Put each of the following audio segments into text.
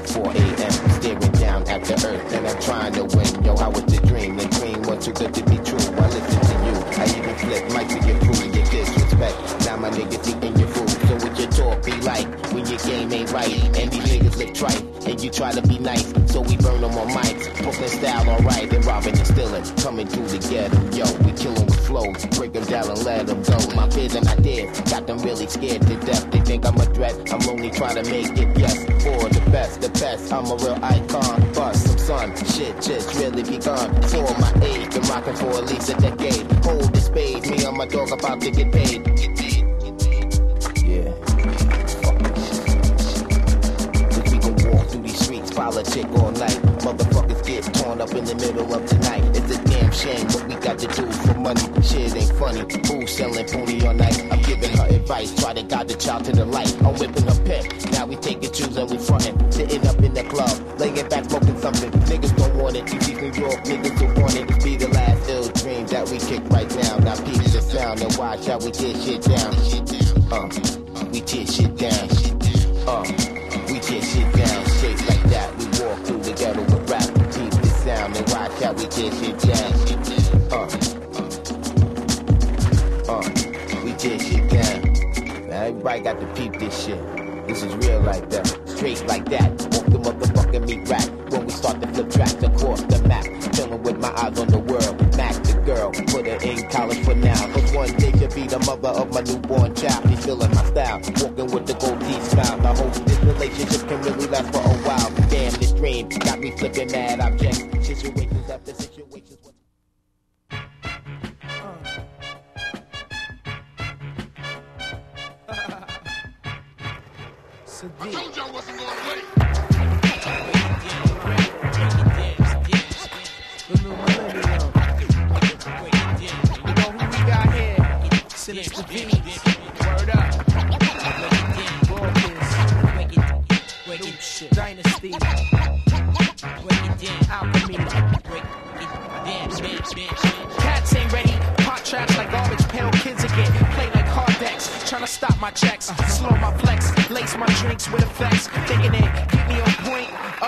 about 4 a.m. Staring down at the earth and I'm trying to win. Yo, how was the dream? The dream was too good to be true. I listen to you. I even flip mic to get proof your disrespect. Now my niggas eating your food. So what your talk be like when your game ain't right? And these niggas look trite and you try to be nice. So we burn them on mics. Brooklyn style alright and robbing and stealing. Coming through the ghetto. Yo, we kill 'em with flows. Break them down and let them go. My fears are not dead. Got them really scared to death. They think I'm a threat. I'm only trying to make it, yes. The best. I'm a real icon. Bust some sun. Shit just really begun. For my age, been rocking for at least a decade. Hold the spade. Me and my dog about to get paid. Get paid. Yeah. Streets, politic all night. Motherfuckers get torn up in the middle of the night. It's a damn shame what we got to do for money. Shit ain't funny. Who's selling pony all night? I'm giving her advice. Try to guide the child to the light. I'm whipping a pet. Now we taking choose and we frontin'. Sitting up in the club. Laying back smoking something. Niggas don't want it. You New York niggas don't want it. Be the last ill dream that we kick right now. Now peep the sound and watch how we get shit down. Uh, we tear shit down. Uh, ghetto with rap. Keep the sound and watch how we tear shit down. Uh, uh, we tear shit down. Now everybody got to peep this shit. This is real like that. Straight like that. Walk the motherfucking meat rack. When we start to flip tracks across the map. Chilling with my eyes on the world. Mac the girl. Put her in college for now. Cause one day she'll be the mother of my newborn child. She's feeling my style. Walking flipping mad objects. Situations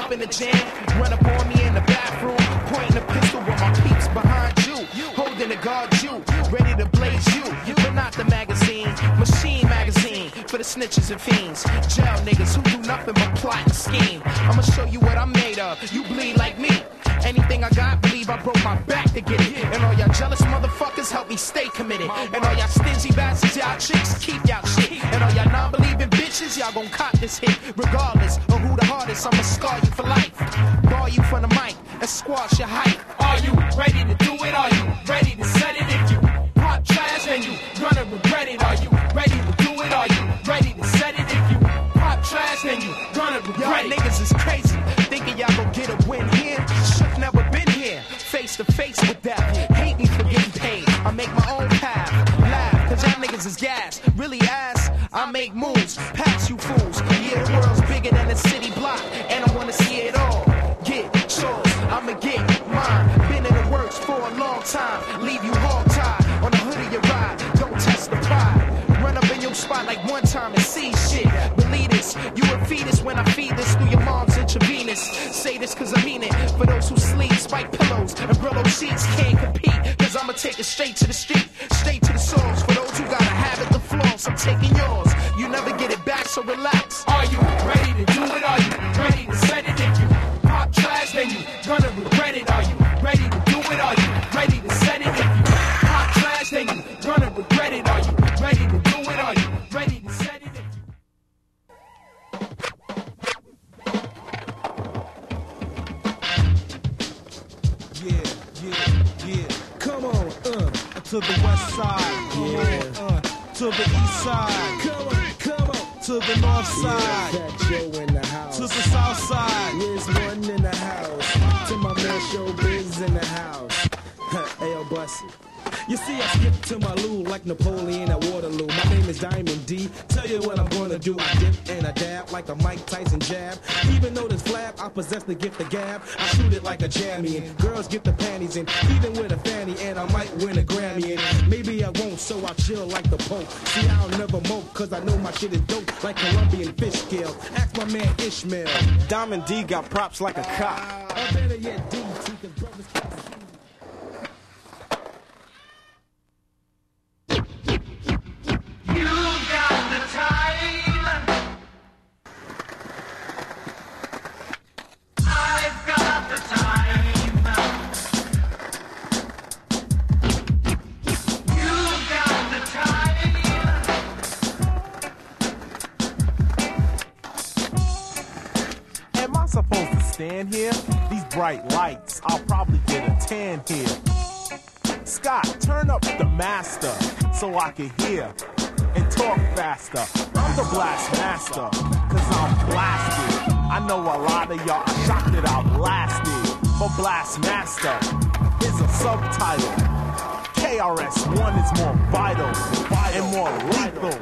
Up in the jam. Run up on me in the bathroom. Pointing a pistol with my peeps behind you. Holding to guard you. Ready to blaze you. But not the magazine. Machine magazine. For the snitches and fiends. Jail niggas who do nothing but plot and scheme. I'ma show you what I'm made of. You bleed like me. Anything I got, believe I broke my back to get it. And all y'all jealous motherfuckers help me stay committed. And all y'all stingy bastards, y'all chicks, keep y'all shit. And all y'all non-believing bitches, y'all gon' cop this hit. Regardless of who the hardest, I'ma scar you for life. Bar you from the mic and squash your hype. Are you ready to do it? Are you ready to set it? If you pop trash, then you gonna regret it. Are you ready to do it? Are you ready to set it? If you pop trash, then you gonna regret it. niggas is crazy, thinking y'all gon' get a win to face with death. Hate me for getting paid. I make my own path. Laugh, cause y'all niggas is gas. Really ass, I make moves, pass you fools. Yeah, the world's bigger than a city block, and I wanna see it all. Get yours, I'ma get mine. Been in the works for a long time. Leave you hog tied on the hood of your ride. Don't test the pride. Run up in your spot like one time and see shit. You a fetus when I feed this through your mom's intravenous. Say this cause I mean it. For those who sleep, spike pillows and Brillo sheets can't compete. Cause I'ma take it straight to the street, straight to the source. For those who got a habit to floss, I'm taking yours. You never get it back, so relax. Are you ready to do it? Are you ready to set it? If you pop trash, then you gonna regret it. Are you the west side. Yeah, uh, to the east side. Come on, come on, to the north side. Joe in the house. To the south side. Wiz one in the house. To my man Showbiz in the house. Ayo, Bussy. You see, I skip to my loo like Napoleon at Waterloo. My name is Diamond D. Tell you what I'm gonna do. I dip and I dab like a Mike Tyson jab. Even though this flab, I possess the gift of gab. I shoot it like a jammy and girls get the panties in. Even with a fanny and I might win a Grammy and maybe I won't, so I chill like the Pope. See, I'll never mope, cause I know my shit is dope like Colombian fish scale. Ask my man Ishmael. Diamond D got props like a cop. Or better yet, cause brothers bright lights, I'll probably get a tan here. Scott, turn up the master so I can hear and talk faster. I'm the blast master, cause I'm blasted. I know a lot of y'all are shocked that I blasted. But Blast Master is a subtitle. KRS-One is more vital and more lethal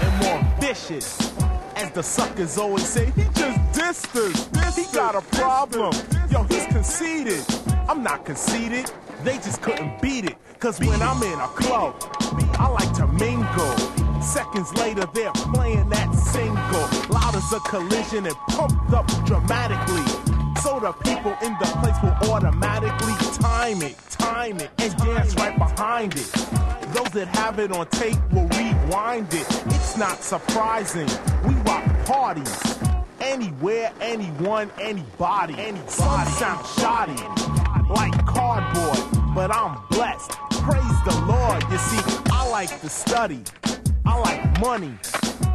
and more vicious. As the suckers always say, he just dissed us. He got a problem. Yo, he's conceited. I'm not conceited. They just couldn't beat it. Cause when I'm in a club, I like to mingle. Seconds later, they're playing that single. Loud as a collision and pumped up dramatically. So the people in the place will automatically time it, time it, and dance right behind it. Those that have it on tape will rewind it. It's not surprising. We rock parties. Anywhere, anyone, anybody. anybody. Sound shoddy, like cardboard, but I'm blessed. Praise the Lord. You see, I like to study. I like money.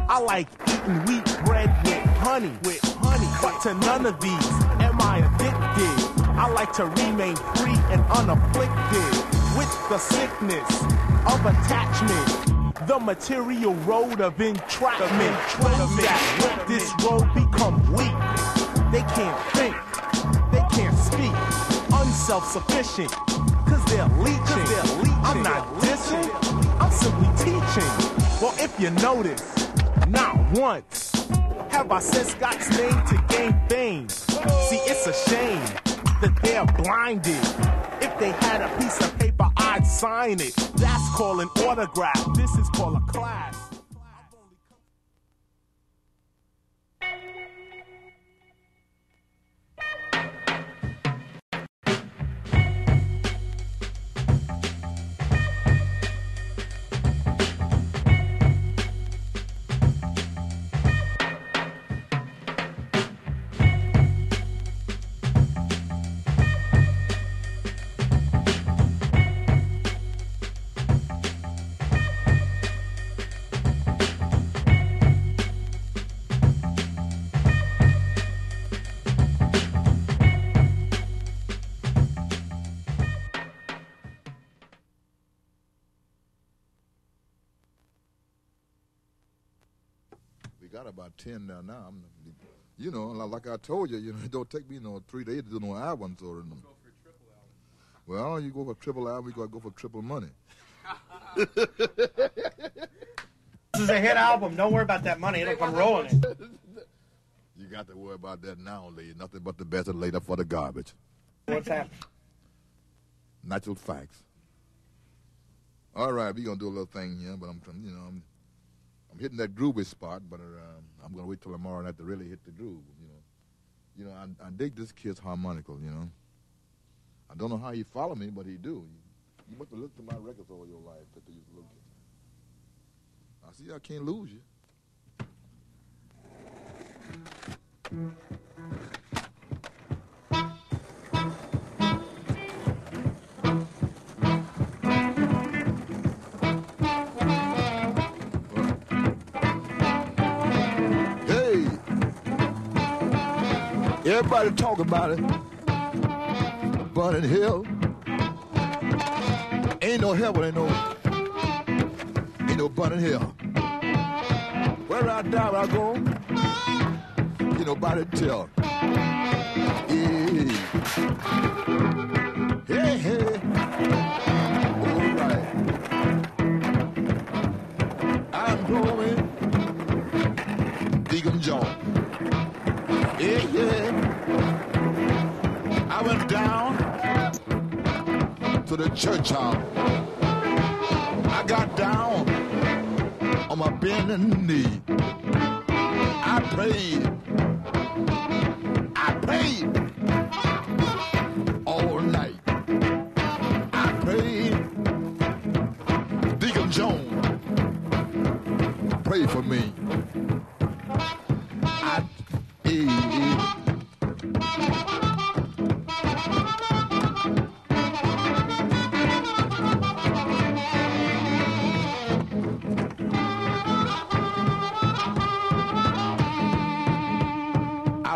I like eating wheat bread with honey, with honey. But to none of these am I addicted. I like to remain free and unafflicted with the sickness of attachment. The material road of entrapment. That this road become weak. They can't think. They can't speak. Unself-sufficient. Cause they're leeching. I'm not dissing. I'm simply teaching. Well, if you notice, not once have I said Scott's name to gain fame. See, it's a shame that they're blinded. If they had a piece of paper, I'd sign it. That's called an autograph. This is called a class. Got about ten now. Now, I'm, you know, like I told you, you know, it don't take me no three days to do no albums or no. Well, you go for triple album, we gotta go for triple money. This is a hit album. Don't worry about that money. It'll come rolling in. You got to worry about that now, lady. Nothing but the best and later for the garbage. What's happening? Natural facts. All right, we gonna do a little thing here, but I'm, trying- you know, I'm, I'm hitting that groovy spot, but um, I'm gonna wait till tomorrow night to really hit the groove. You know, you know, I, I dig this kid's harmonical. You know, I don't know how he follow me, but he do. You, must have looked at my records all your life look. I see I can't lose you. Everybody talk about it. Burning hell. Ain't no hell, but ain't no, ain't no burning hell. Where I die, where I go, ain't nobody tell. Yeah. Hey, hey. All right. I'm going. Deacon John. Yeah, yeah. To the church house. I got down on my bending knee. I prayed.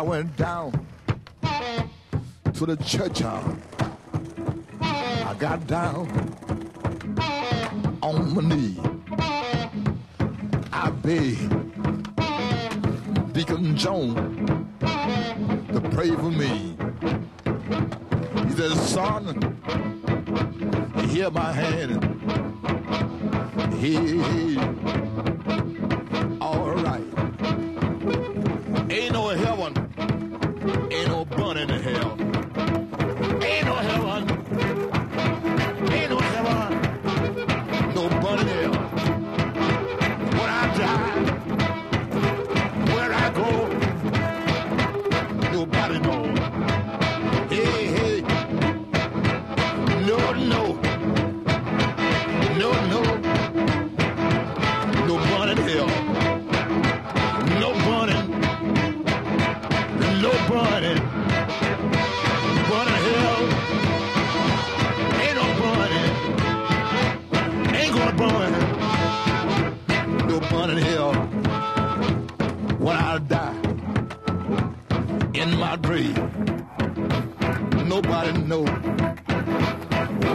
Went down to the church house. I got down on my knee. I begged Deacon Jones to pray for me. He said, son, hear my hand. Hey,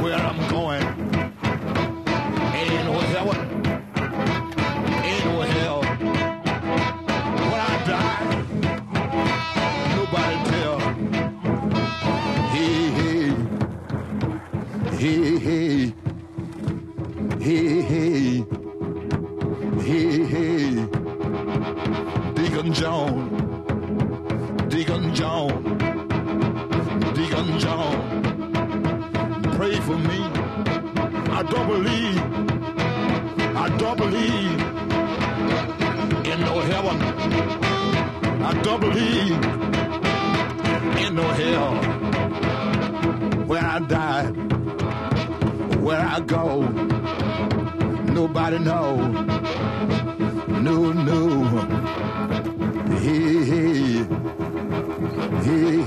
where I'm going. I don't believe in no hell. Where I die, where I go, nobody know. No, no. Hey, hey, hey,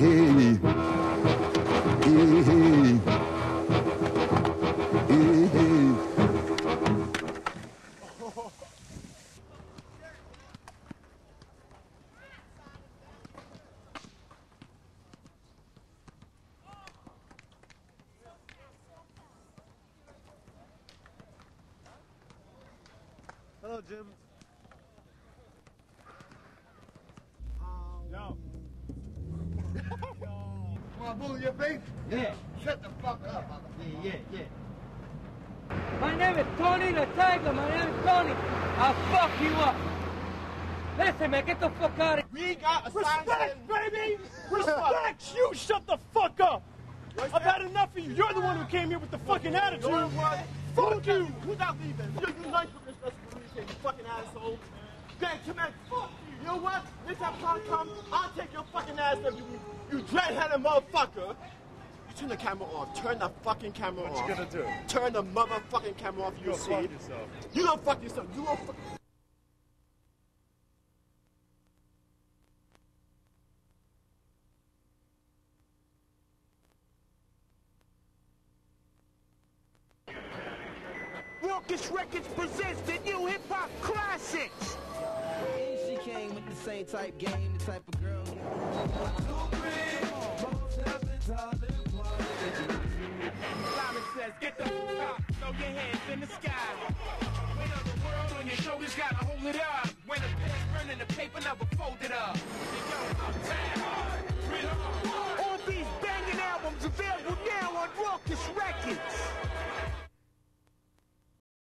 Wanna bully your face? Yeah, Shut the fuck up, mother. yeah, yeah, yeah. My name is Tony the Tiger. My name is Tony. I'll fuck you up. Listen, man, get the fuck out of here. We got assigned Respect, baby! Respect! You shut the fuck up! I've had enough of you. You're the one who came here with the fucking attitude. Fuck you! Who's not leaving? You're you nice with this resolution, you fucking asshole. Then come back, fuck you. You know what? Next time time come, I'll take your fucking ass up, you, you dreadheaded motherfucker. You turn the camera off. Turn the fucking camera off. What you gonna do? Turn the motherfucking camera off. You Go see? fuck yourself. You don't fuck yourself. You don't fuck. Came with the same type game, the type of girl. Simon says, get the up, throw your hands in the sky. Weight of the world on your shoulders, gotta hold it up. When the pen's burning, the paper never folded up. Yo, uptown, real hard. All these banging albums available now on Rawkus Records.